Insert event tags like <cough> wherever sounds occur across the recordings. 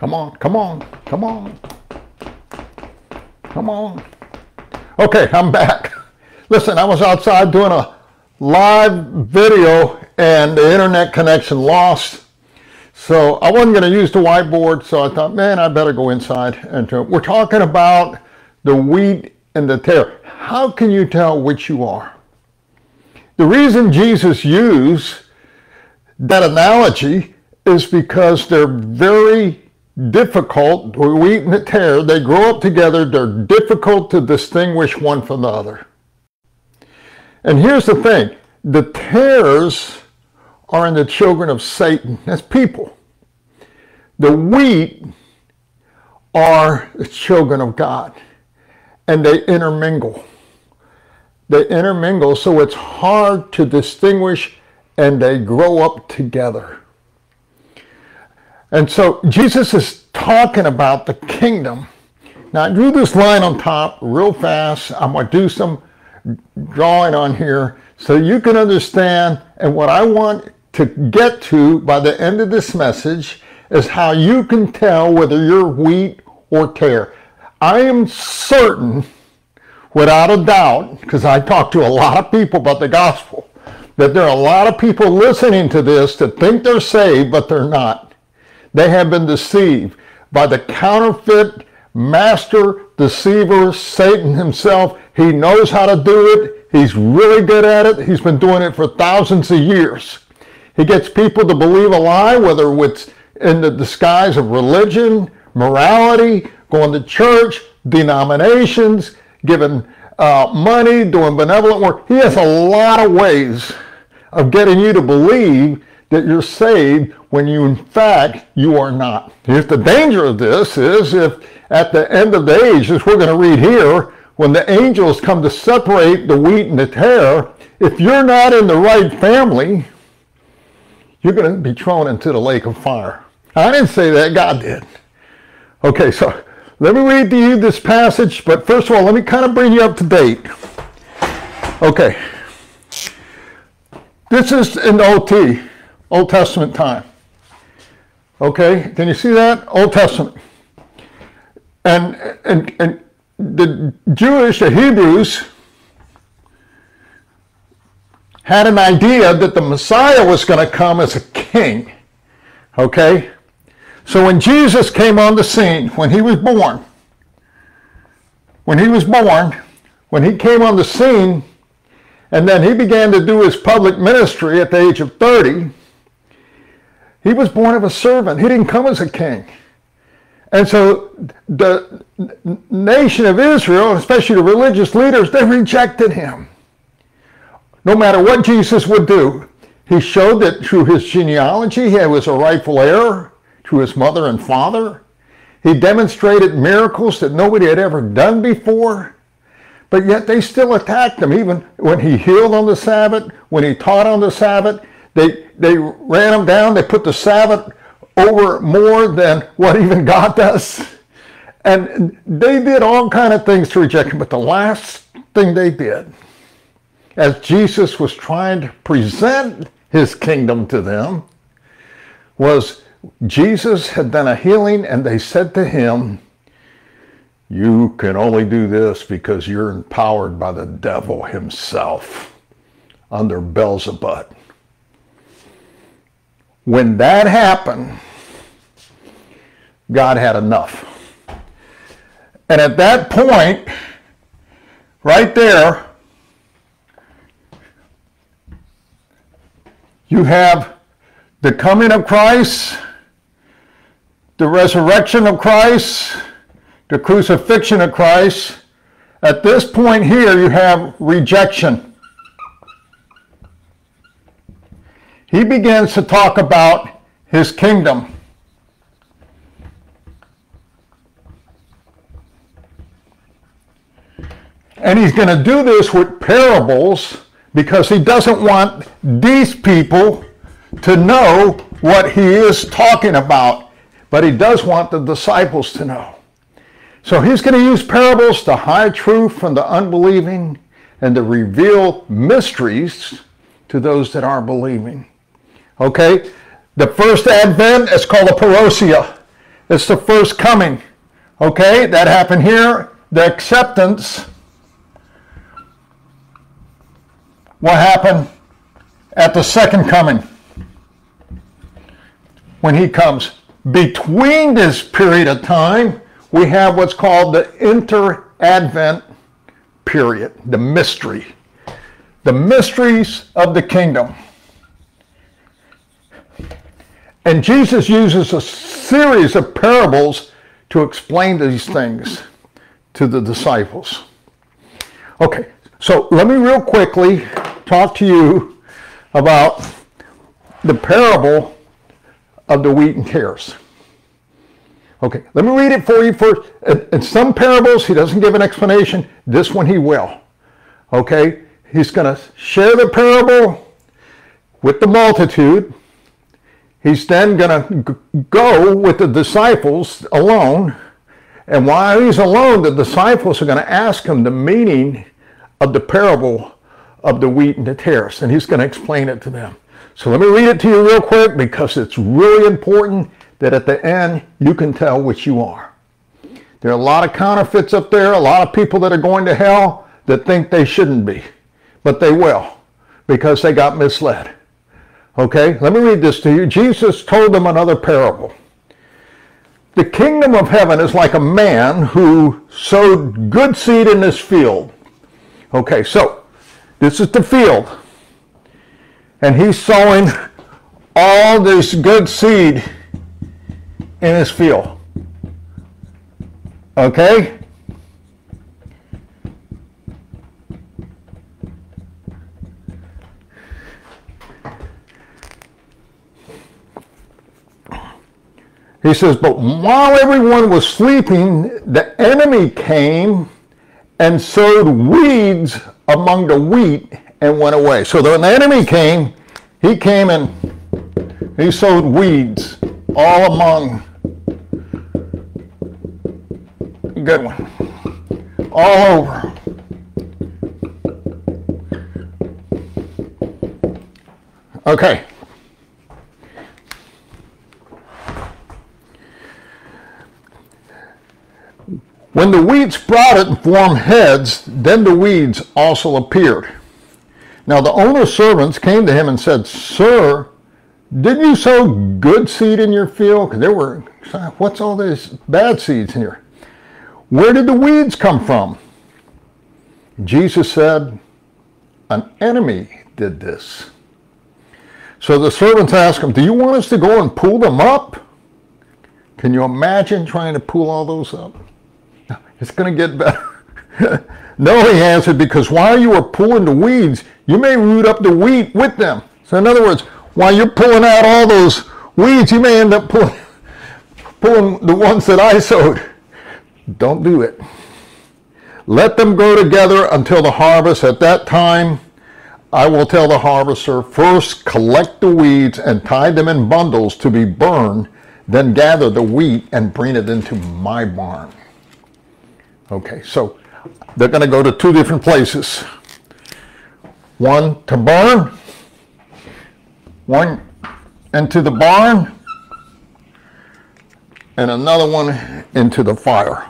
Come on, come on, come on. Come on. Okay, I'm back. <laughs> Listen, I was outside doing a live video and the internet connection lost. So I wasn't going to use the whiteboard, so I thought, man, I better go inside. And we're talking about the wheat and the tare. How can you tell which you are? The reason Jesus used that analogy is because they're very difficult, the wheat and the tare, they grow up together, they're difficult to distinguish one from the other. And here's the thing, the tares are in the children of Satan, that's people. The wheat are the children of God, and they intermingle. They intermingle, so it's hard to distinguish, and they grow up together. And so Jesus is talking about the kingdom. Now, I drew this line on top real fast. I'm going to do some drawing on here so you can understand. And what I want to get to by the end of this message is how you can tell whether you're wheat or tare. I am certain, without a doubt, because I talk to a lot of people about the gospel, that there are a lot of people listening to this that think they're saved, but they're not. They have been deceived by the counterfeit master deceiver, Satan himself. He knows how to do it. He's really good at it. He's been doing it for thousands of years. He gets people to believe a lie, whether it's in the disguise of religion, morality, going to church, denominations, giving uh, money, doing benevolent work. He has a lot of ways of getting you to believe that you're saved when you in fact you are not. Here's the danger of this is if at the end of the age, as we're going to read here, when the angels come to separate the wheat and the tare, if you're not in the right family, you're going to be thrown into the lake of fire. I didn't say that, God did. Okay, so let me read to you this passage, but first of all, let me kind of bring you up to date. Okay. This is in OT. Old Testament time. Okay, can you see that? Old Testament. And, and, and the Jewish, the Hebrews, had an idea that the Messiah was going to come as a king. Okay? So when Jesus came on the scene, when he was born, when he was born, when he came on the scene, and then he began to do his public ministry at the age of 30, he was born of a servant. He didn't come as a king. And so the nation of Israel, especially the religious leaders, they rejected him. No matter what Jesus would do, he showed that through his genealogy, he was a rightful heir to his mother and father. He demonstrated miracles that nobody had ever done before. But yet they still attacked him, even when he healed on the Sabbath, when he taught on the Sabbath. They, they ran them down. They put the Sabbath over more than what even God does. And they did all kind of things to reject him. But the last thing they did, as Jesus was trying to present his kingdom to them, was Jesus had done a healing and they said to him, you can only do this because you're empowered by the devil himself under Beelzebub. When that happened, God had enough. And at that point, right there, you have the coming of Christ, the resurrection of Christ, the crucifixion of Christ. At this point here, you have rejection. He begins to talk about his kingdom. And he's going to do this with parables because he doesn't want these people to know what he is talking about, but he does want the disciples to know. So he's going to use parables to hide truth from the unbelieving and to reveal mysteries to those that are believing. Okay? The first advent is called a parousia. It's the first coming. Okay, that happened here. The acceptance. What happened at the second coming? When he comes. Between this period of time, we have what's called the inter-advent period, the mystery. The mysteries of the kingdom. And Jesus uses a series of parables to explain these things to the disciples. Okay, so let me real quickly talk to you about the parable of the wheat and tares. Okay, let me read it for you first. In some parables, he doesn't give an explanation. This one he will. Okay, he's going to share the parable with the multitude. He's then going to go with the disciples alone. And while he's alone, the disciples are going to ask him the meaning of the parable of the wheat and the tares. And he's going to explain it to them. So let me read it to you real quick because it's really important that at the end you can tell which you are. There are a lot of counterfeits up there, a lot of people that are going to hell that think they shouldn't be, but they will because they got misled. Okay, let me read this to you. Jesus told them another parable. The kingdom of heaven is like a man who sowed good seed in his field. Okay, so this is the field. And he's sowing all this good seed in his field. Okay? He says, But while everyone was sleeping, the enemy came and sowed weeds among the wheat and went away. So when the enemy came, he came and he sowed weeds all among Good one. All over. Okay. When the weeds sprouted and formed heads, then the weeds also appeared. Now the owner's servants came to him and said, Sir, didn't you sow good seed in your field? Because there were, what's all these bad seeds here? Where did the weeds come from? Jesus said, An enemy did this. So the servants asked him, Do you want us to go and pull them up? Can you imagine trying to pull all those up? It's going to get better. no, he answered, because while you are pulling the weeds, you may root up the wheat with them. So, in other words, while you're pulling out all those weeds, you may end up pulling, <laughs> pulling the ones that I sowed. Don't do it. Let them go together until the harvest. At that time, I will tell the harvester, first collect the weeds and tie them in bundles to be burned, then gather the wheat and bring it into my barn. Okay, so they're going to go to two different places. One to burn, one into the barn, and another one into the fire.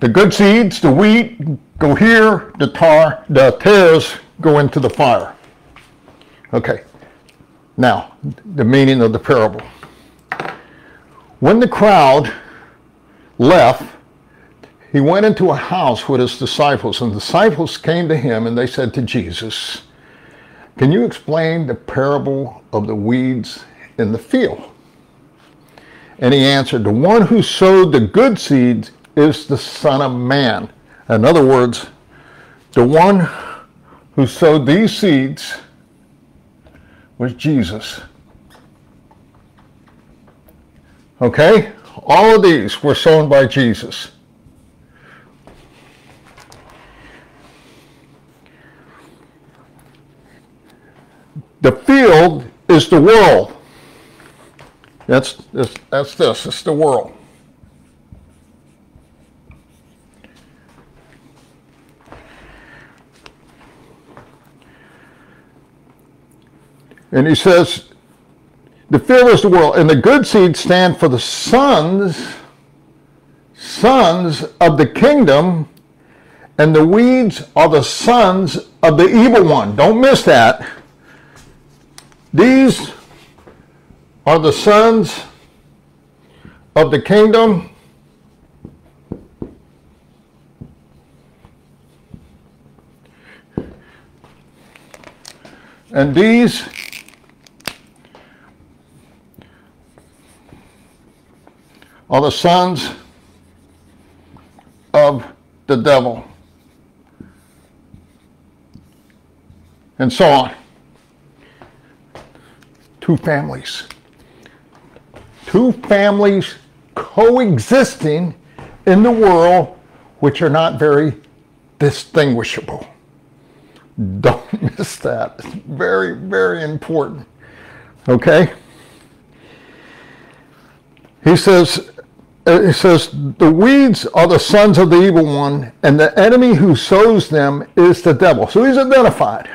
The good seeds, the wheat, go here. The tar, the tares go into the fire. Okay. Now, the meaning of the parable. When the crowd left, he went into a house with his disciples, and the disciples came to him and they said to Jesus, Can you explain the parable of the weeds in the field? And he answered, The one who sowed the good seeds is the Son of Man. In other words, the one who sowed these seeds was Jesus. Okay? All of these were sown by Jesus. The field is the world. That's, that's, that's this, it's the world. And he says, The field is the world, and the good seed stand for the sons, sons of the kingdom, and the weeds are the sons of the evil one. Don't miss that. These are the sons of the kingdom. And these are the sons of the devil. And so on. Two families. Two families coexisting in the world which are not very distinguishable. Don't <laughs> miss that. It's very, very important. Okay? He says, uh, he says, the weeds are the sons of the evil one, and the enemy who sows them is the devil. So he's identified.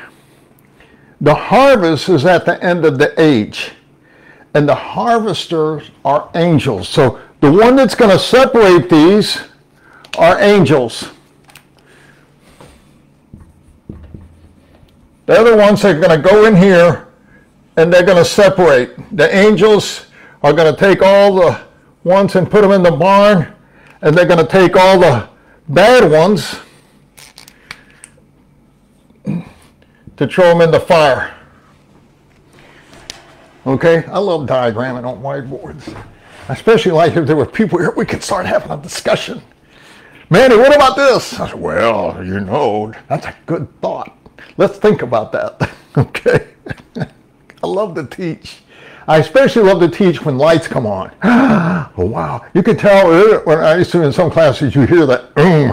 The harvest is at the end of the age, and the harvesters are angels. So the one that's going to separate these are angels. They're the ones that are going to go in here and they're going to separate. The angels are going to take all the ones and put them in the barn, and they're going to take all the bad ones to throw them in the fire. Okay, I love diagramming on whiteboards. I especially like if there were people here, we could start having a discussion. Manny, what about this? I said, well, you know, that's a good thought. Let's think about that. <laughs> okay. <laughs> I love to teach. I especially love to teach when lights come on. <gasps> oh, wow. You can tell when I used to in some classes you hear that mm,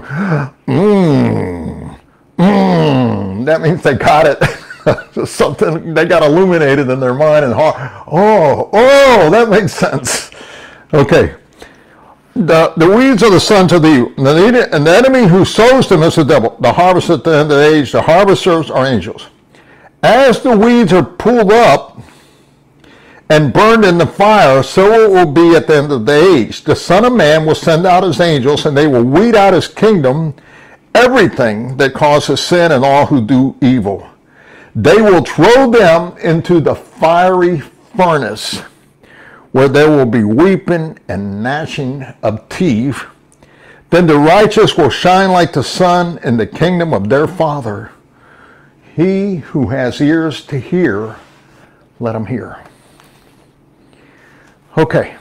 mm, mm. That means they got it. <laughs> Something they got illuminated in their mind and heart. Oh, oh, that makes sense. Okay. The, the weeds are the sons of the and the enemy who sows them is the devil. The harvest at the end of the age, the harvesters are angels. As the weeds are pulled up and burned in the fire, so it will be at the end of the age. The Son of Man will send out his angels, and they will weed out his kingdom, everything that causes sin and all who do evil. They will throw them into the fiery furnace where there will be weeping and gnashing of teeth. Then the righteous will shine like the sun in the kingdom of their Father. He who has ears to hear, let him hear. Okay.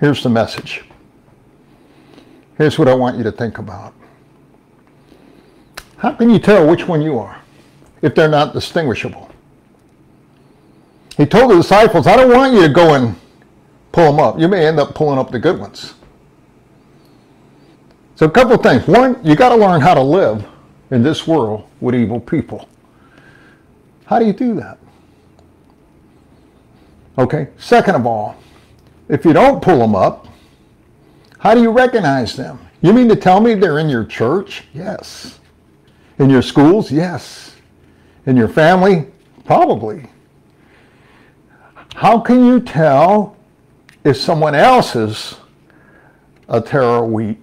Here's the message. Here's what I want you to think about. How can you tell which one you are if they're not distinguishable? He told the disciples, I don't want you to go and pull them up. You may end up pulling up the good ones. So, a couple things. One, you got to learn how to live in this world with evil people. How do you do that? Okay. Second of all, if you don't pull them up, how do you recognize them? You mean to tell me they're in your church? Yes. In your schools? Yes. In your family? Probably. How can you tell if someone else is a tare wheat?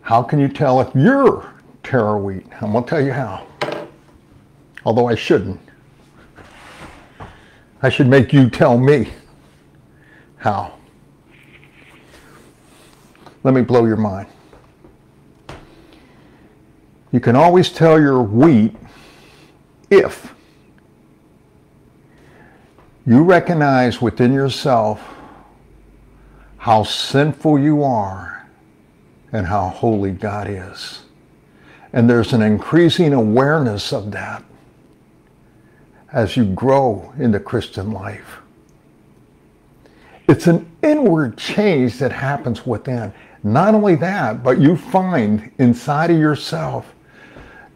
How can you tell if you're terror wheat? I'm going to tell you how. Although I shouldn't. I should make you tell me how. Let me blow your mind. You can always tell your wheat if you recognize within yourself how sinful you are and how holy God is. And there's an increasing awareness of that as you grow in the Christian life. It's an inward change that happens within. Not only that, but you find inside of yourself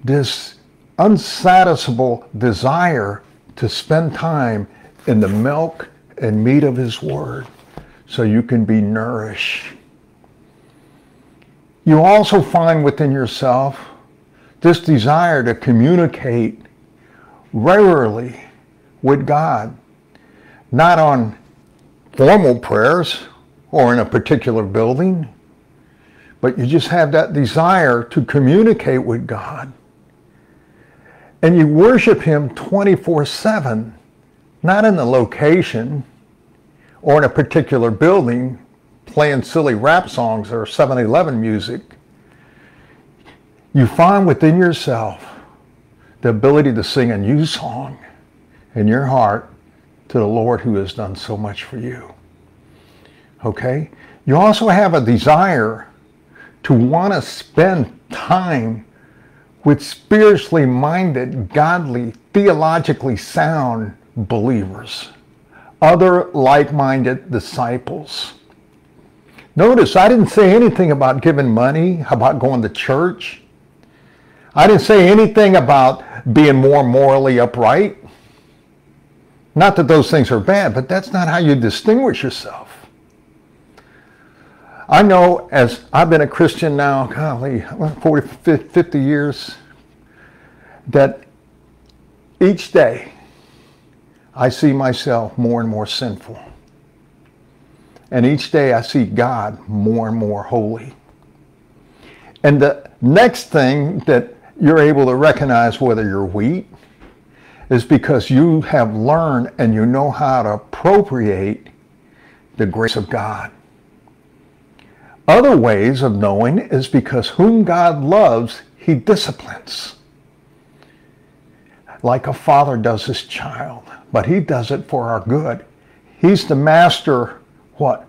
this unsatisfiable desire to spend time in the milk and meat of His Word so you can be nourished. You also find within yourself this desire to communicate regularly with God, not on formal prayers or in a particular building, but you just have that desire to communicate with God. And you worship Him 24 7, not in the location or in a particular building playing silly rap songs or 7 Eleven music. You find within yourself the ability to sing a new song in your heart to the Lord who has done so much for you. Okay? You also have a desire to want to spend time with spiritually minded, godly, theologically sound believers, other like minded disciples. Notice I didn't say anything about giving money, about going to church. I didn't say anything about being more morally upright. Not that those things are bad, but that's not how you distinguish yourself. I know as I've been a Christian now, golly, 40, 50 years, that each day I see myself more and more sinful. And each day I see God more and more holy. And the next thing that you're able to recognize whether you're wheat is because you have learned and you know how to appropriate the grace of God. Other ways of knowing is because whom God loves, he disciplines. Like a father does his child, but he does it for our good. He's the master, what?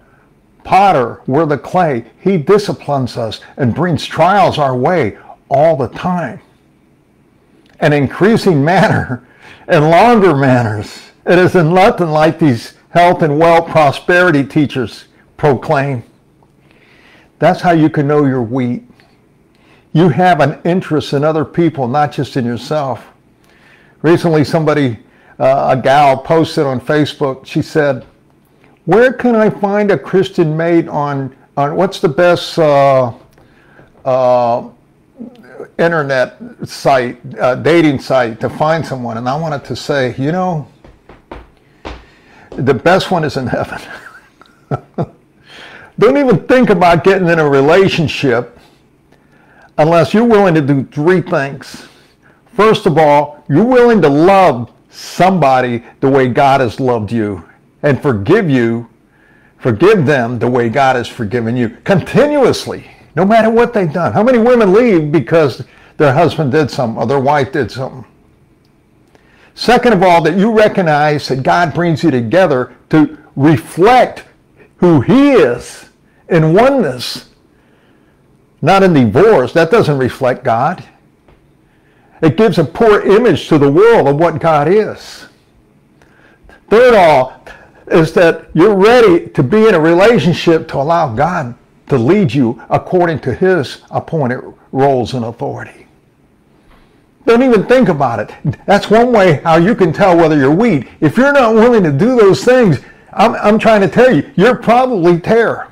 Potter, we're the clay. He disciplines us and brings trials our way all the time. An increasing manner and longer manners. It isn't nothing like these health and wealth prosperity teachers proclaim. That's how you can know you're wheat. You have an interest in other people, not just in yourself. Recently, somebody, uh, a gal, posted on Facebook. She said, "Where can I find a Christian mate on on what's the best uh, uh, internet site, uh, dating site to find someone?" And I wanted to say, you know, the best one is in heaven. <laughs> Don't even think about getting in a relationship unless you're willing to do three things. First of all, you're willing to love somebody the way God has loved you and forgive you, forgive them the way God has forgiven you continuously, no matter what they've done. How many women leave because their husband did something or their wife did something? Second of all, that you recognize that God brings you together to reflect who He is in oneness, not in divorce. That doesn't reflect God. It gives a poor image to the world of what God is. Third of all is that you're ready to be in a relationship to allow God to lead you according to his appointed roles and authority. Don't even think about it. That's one way how you can tell whether you're wheat. If you're not willing to do those things, I'm, I'm trying to tell you, you're probably tare.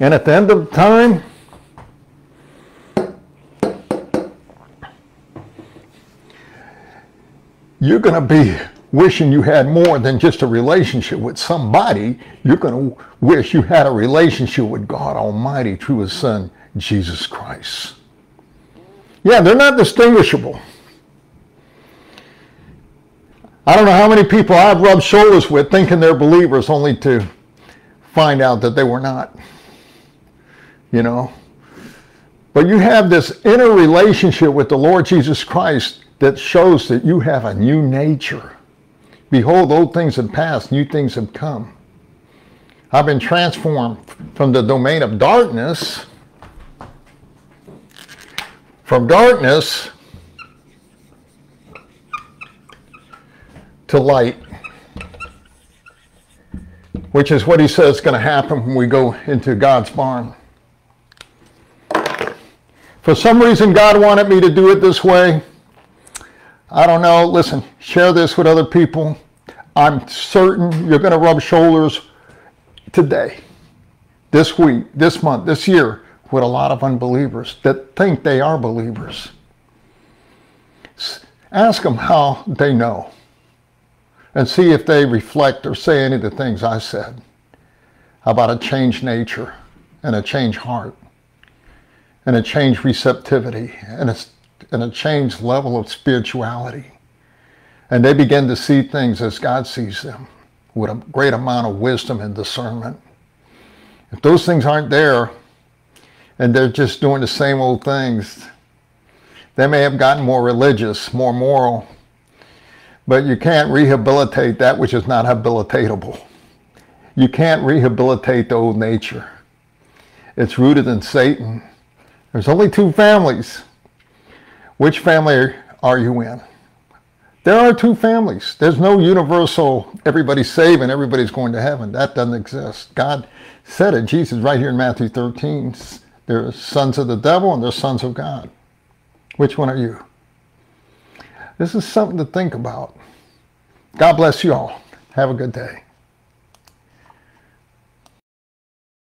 And at the end of time, you're going to be wishing you had more than just a relationship with somebody. You're going to wish you had a relationship with God Almighty through His Son, Jesus Christ. Yeah, they're not distinguishable. I don't know how many people I've rubbed shoulders with thinking they're believers only to find out that they were not. You know? But you have this inner relationship with the Lord Jesus Christ that shows that you have a new nature. Behold, old things have passed, new things have come. I've been transformed from the domain of darkness, from darkness to light, which is what he says is going to happen when we go into God's barn. For some reason, God wanted me to do it this way. I don't know. Listen, share this with other people. I'm certain you're going to rub shoulders today, this week, this month, this year with a lot of unbelievers that think they are believers. Ask them how they know and see if they reflect or say any of the things I said about a changed nature and a changed heart and a changed receptivity and a, and a changed level of spirituality. And they begin to see things as God sees them with a great amount of wisdom and discernment. If those things aren't there and they're just doing the same old things, they may have gotten more religious, more moral, but you can't rehabilitate that which is not habilitatable. You can't rehabilitate the old nature. It's rooted in Satan. There's only two families. Which family are you in? There are two families. There's no universal everybody's saved and everybody's going to heaven. That doesn't exist. God said it. Jesus right here in Matthew 13. They're sons of the devil and they're sons of God. Which one are you? This is something to think about. God bless you all. Have a good day.